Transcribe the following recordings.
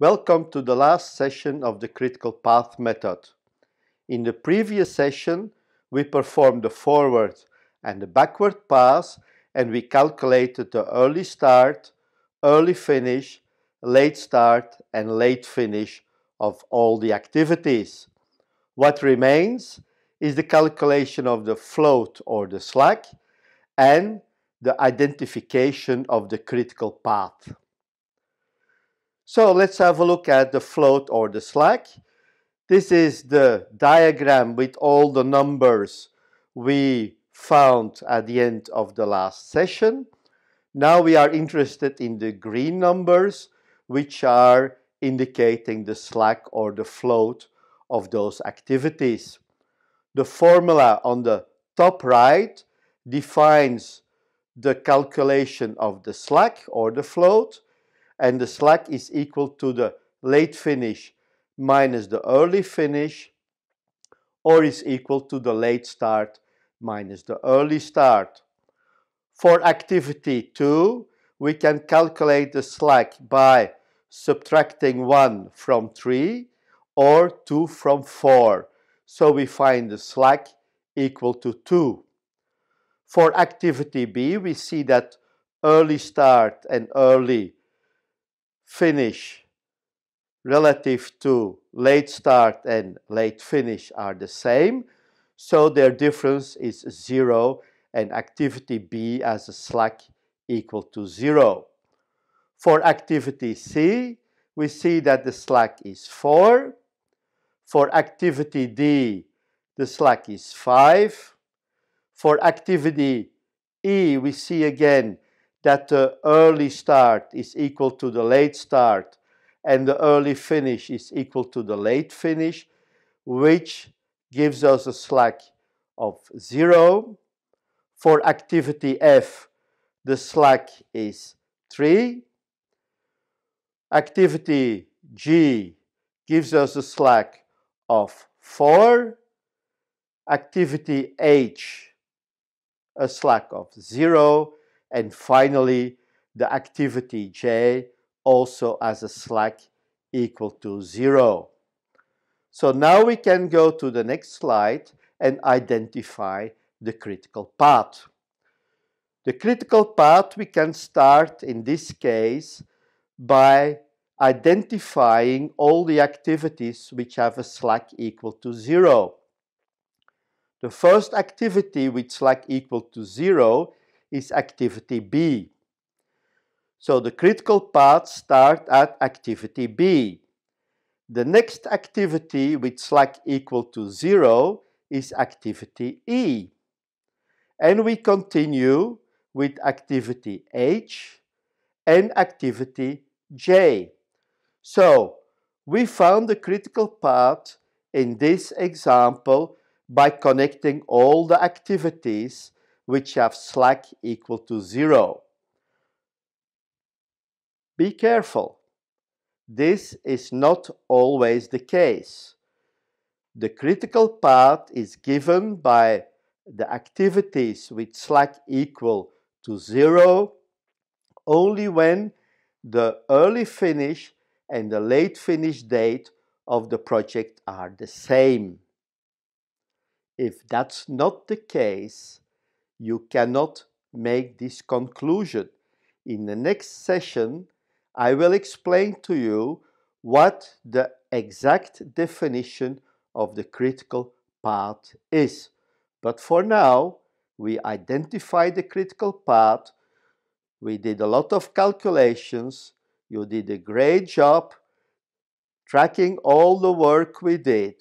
Welcome to the last session of the critical path method. In the previous session, we performed the forward and the backward pass and we calculated the early start, early finish, late start and late finish of all the activities. What remains is the calculation of the float or the slack and the identification of the critical path. So let's have a look at the float or the slack. This is the diagram with all the numbers we found at the end of the last session. Now we are interested in the green numbers, which are indicating the slack or the float of those activities. The formula on the top right defines the calculation of the slack or the float and the slack is equal to the late finish minus the early finish or is equal to the late start minus the early start. For activity 2, we can calculate the slack by subtracting 1 from 3 or 2 from 4. So we find the slack equal to 2. For activity B, we see that early start and early finish relative to late start and late finish are the same. So their difference is 0 and activity B as a slack equal to 0. For activity C, we see that the slack is 4. For activity D, the slack is 5. For activity E, we see again that the early start is equal to the late start and the early finish is equal to the late finish, which gives us a slack of 0. For activity F, the slack is 3. Activity G gives us a slack of 4. Activity H, a slack of 0 and finally, the activity J also has a slack equal to zero. So now we can go to the next slide and identify the critical path. The critical path we can start in this case by identifying all the activities which have a slack equal to zero. The first activity with slack equal to zero is activity B. So the critical paths start at activity B. The next activity with slack equal to zero is activity E. And we continue with activity H and activity J. So we found the critical path in this example by connecting all the activities which have slack equal to zero. Be careful. This is not always the case. The critical path is given by the activities with slack equal to zero only when the early finish and the late finish date of the project are the same. If that's not the case, you cannot make this conclusion. In the next session, I will explain to you what the exact definition of the critical path is. But for now, we identified the critical path. We did a lot of calculations. You did a great job tracking all the work we did,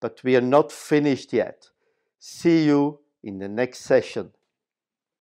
but we are not finished yet. See you in the next session.